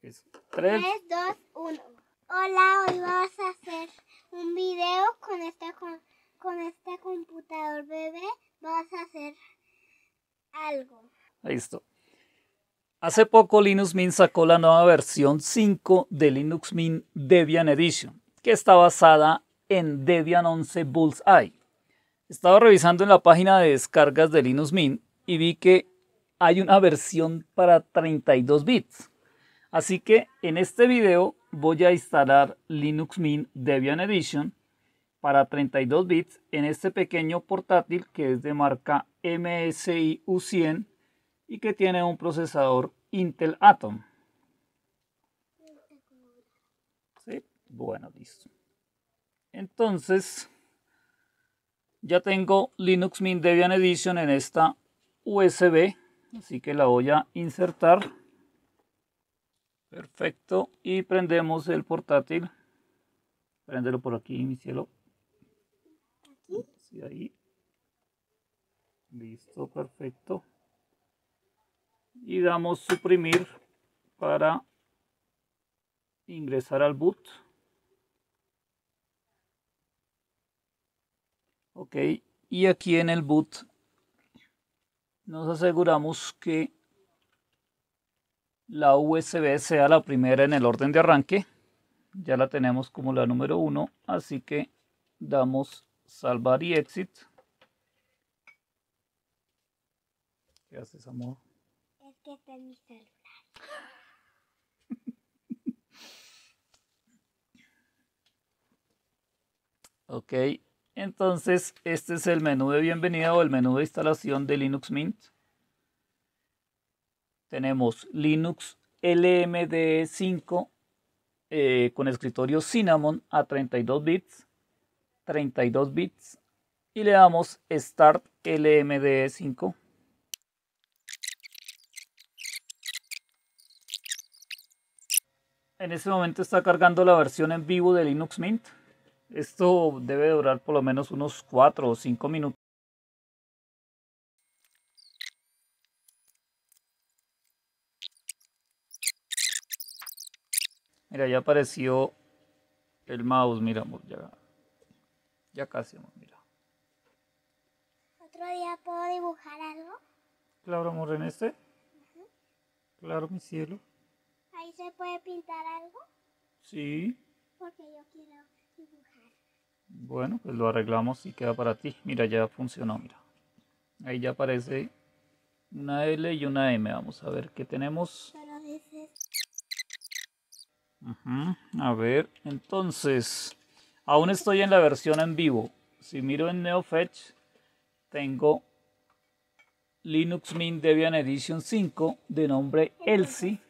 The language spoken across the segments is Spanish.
3, 3, 2, 1. Hola, hoy vamos a hacer un video con este, con, con este computador bebé. Vamos a hacer algo. Listo. Hace poco Linux Mint sacó la nueva versión 5 de Linux Mint Debian Edition, que está basada en Debian 11 Bullseye. Estaba revisando en la página de descargas de Linux Mint y vi que hay una versión para 32 bits. Así que en este video voy a instalar Linux Mint Debian Edition para 32 bits en este pequeño portátil que es de marca MSI U100 y que tiene un procesador Intel Atom. ¿Sí? Bueno, listo. Entonces, ya tengo Linux Mint Debian Edition en esta USB, así que la voy a insertar. Perfecto. Y prendemos el portátil. Prendelo por aquí, mi cielo. Sí, ahí. Listo, perfecto y damos suprimir para ingresar al boot. Ok, y aquí en el boot nos aseguramos que la USB sea la primera en el orden de arranque. Ya la tenemos como la número uno, así que damos salvar y exit. ¿Qué haces, amor? que está en mi celular. ok, entonces este es el menú de bienvenida o el menú de instalación de Linux Mint. Tenemos Linux LMD5 eh, con escritorio Cinnamon a 32 bits, 32 bits y le damos Start LMD5 En este momento está cargando la versión en vivo de Linux Mint. Esto debe durar por lo menos unos 4 o 5 minutos. Mira, ya apareció el mouse, mira, amor, ya, ya casi, amor, mira. ¿Otro día puedo dibujar algo? Claro, amor, en este. Claro, mi cielo. ¿Ahí se puede pintar algo? Sí. Porque yo quiero dibujar. Bueno, pues lo arreglamos y queda para ti. Mira, ya funcionó, mira. Ahí ya aparece una L y una M. Vamos a ver qué tenemos. A ver, entonces, aún estoy en la versión en vivo. Si miro en NeoFetch, tengo Linux Mint Debian Edition 5 de nombre Elsie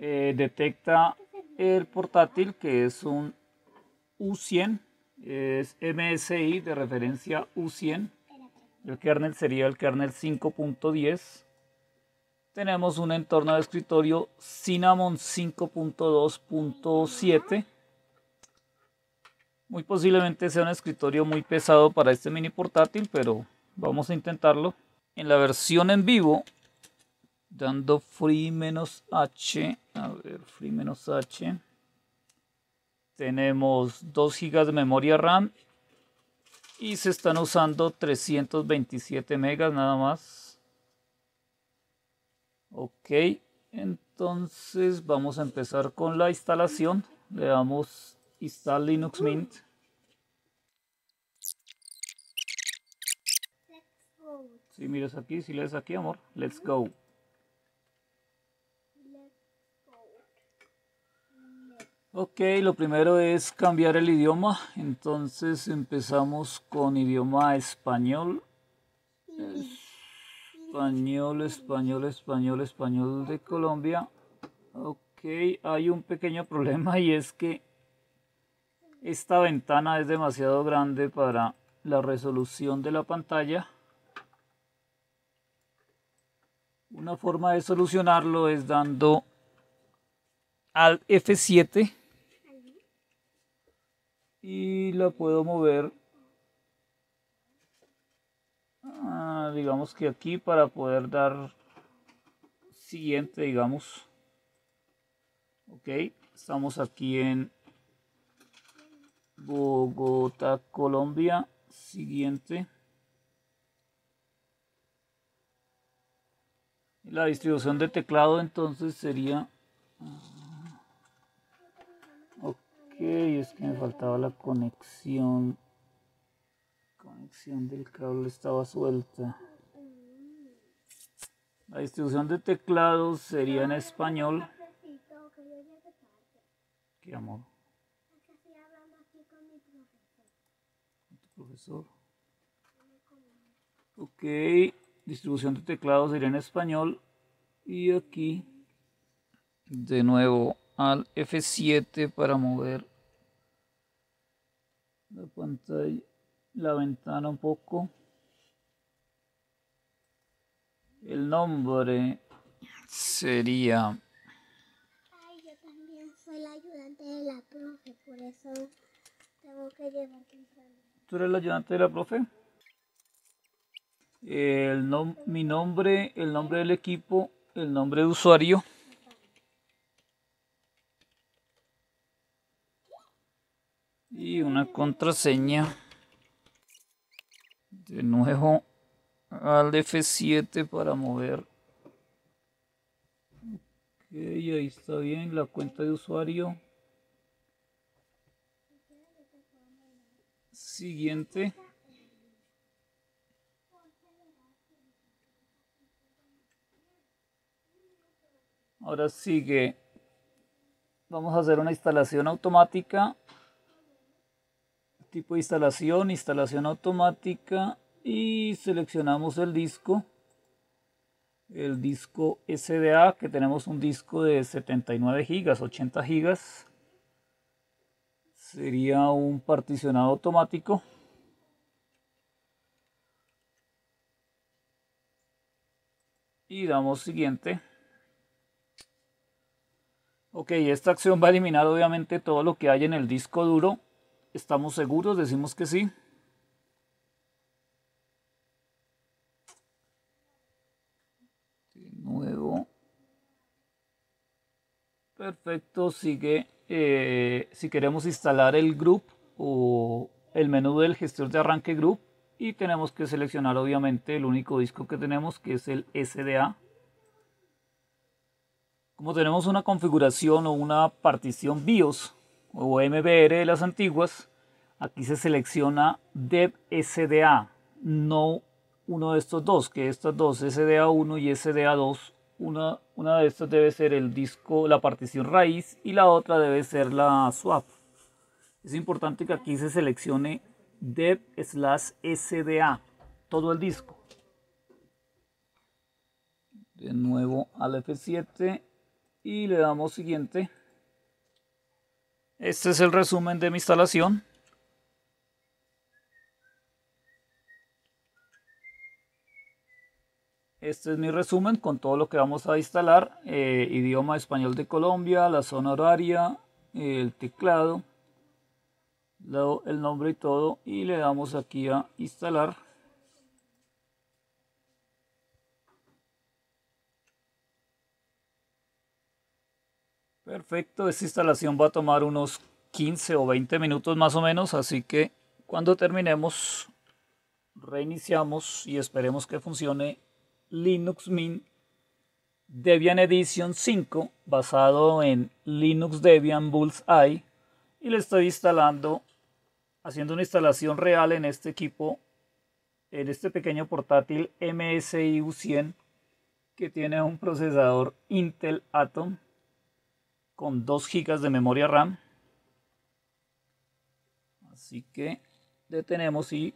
eh, detecta el portátil que es un U100, es MSI de referencia U100. El kernel sería el kernel 5.10. Tenemos un entorno de escritorio Cinnamon 5.2.7. Muy posiblemente sea un escritorio muy pesado para este mini portátil, pero vamos a intentarlo. En la versión en vivo dando free menos h a ver free menos h tenemos 2 GB de memoria RAM y se están usando 327 megas nada más ok entonces vamos a empezar con la instalación. Le damos install linux mint. Si miras aquí si lees aquí amor. Let's go. Ok, lo primero es cambiar el idioma. Entonces empezamos con idioma español. Español, español, español, español de Colombia. Ok, hay un pequeño problema y es que esta ventana es demasiado grande para la resolución de la pantalla. Una forma de solucionarlo es dando al F7 y la puedo mover ah, digamos que aquí para poder dar siguiente digamos Ok, estamos aquí en Bogotá, Colombia. Siguiente. La distribución de teclado entonces sería... Ah, ok, es que me faltaba la conexión. Conexión del cable estaba suelta. La distribución de teclados sería en español. ¿Qué amor? profesor. Ok, distribución de teclados sería en español. Y aquí, de nuevo, al F7 para mover la pantalla, la ventana un poco. El nombre sería... Ay, yo también soy la ayudante de la profe, por eso tengo que llevar ¿Tú eres la ayudante de la profe? El mi nombre, el nombre del equipo, el nombre de usuario. Y una contraseña. De nuevo al F7 para mover. Ok, ahí está bien la cuenta de usuario. Siguiente. Ahora sigue. Vamos a hacer una instalación automática. Tipo de instalación, instalación automática. Y seleccionamos el disco. El disco SDA, que tenemos un disco de 79 gigas, 80 gigas sería un particionado automático. Y damos siguiente. Ok, esta acción va a eliminar obviamente todo lo que hay en el disco duro. ¿Estamos seguros? Decimos que sí. De nuevo. Perfecto, sigue eh, si queremos instalar el group o el menú del gestor de arranque group y tenemos que seleccionar obviamente el único disco que tenemos que es el SDA. Como tenemos una configuración o una partición BIOS o MBR de las antiguas, aquí se selecciona dev SDA, no uno de estos dos, que estos dos SDA1 y SDA2 una, una de estas debe ser el disco, la partición raíz y la otra debe ser la swap. Es importante que aquí se seleccione dev slash sda, todo el disco. De nuevo al F7 y le damos siguiente. Este es el resumen de mi instalación. Este es mi resumen con todo lo que vamos a instalar. Eh, idioma español de Colombia, la zona horaria, el teclado, el nombre y todo. Y le damos aquí a instalar. Perfecto, esta instalación va a tomar unos 15 o 20 minutos más o menos, así que cuando terminemos reiniciamos y esperemos que funcione Linux Mint Debian Edition 5 basado en Linux Debian Bullseye y le estoy instalando, haciendo una instalación real en este equipo, en este pequeño portátil MSI U100 que tiene un procesador Intel Atom con 2 GB de memoria RAM. Así que detenemos y